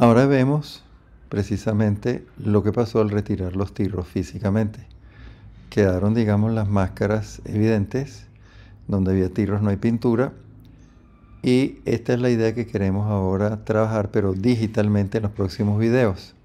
Ahora vemos precisamente lo que pasó al retirar los tiros físicamente. Quedaron, digamos, las máscaras evidentes, donde había tiros. no hay pintura, y esta es la idea que queremos ahora trabajar, pero digitalmente en los próximos videos.